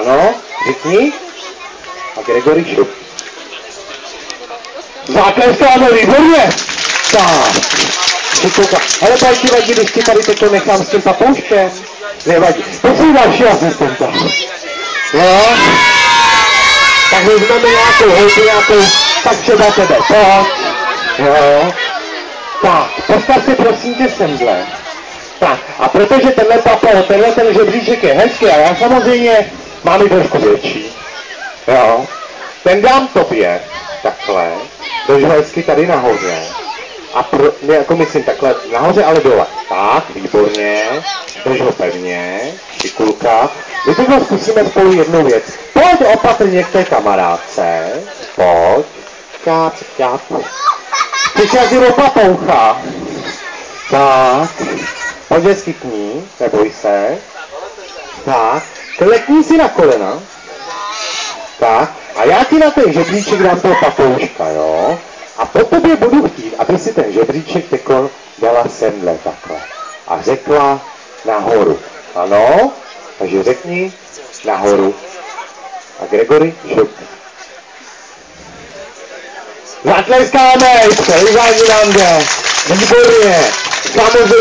Ano, řekni. A Gregory šup. Zatleskáme, výborně. Tak. Ale tady vadí, když ti tady teď to nechám s tím papouškem. Nevadí. Prosím další asistenta. Jo? Tak vezmeme nějakou houbu, nějakou, tak třeba tebe, pojď. Jo? Tak, postav se prosím tě semhle. Tak, a protože tenhle papo, tenhle ten žebříček je hezký a já samozřejmě mám i trošku větší. Jo? Ten dám tobě, takhle, drž ho hezky tady nahoře. A pro, ne, jako myslím takhle nahoře, ale dole. Tak, výborně. Drž ho pevně, šikulka. My teď zkusíme spolu jednu věc. Pojď opatrně k té kamarádce. Pojď. Káp, káp. Přichází do papoucha. Tak. Pojď hezky k ní, neboj se. Tak. Klekni si na kolena. Tak. A já ti na ten žebříček dám toho papouška, jo? A po tobě budu chtít, aby si ten žebříček tekl dala semhle takhle. A řekla nahoru. Ano? Takže řekni nahoru. A Gregory šup. Zatleskáme, přeji nám jde. Výborně. Samozřejmě.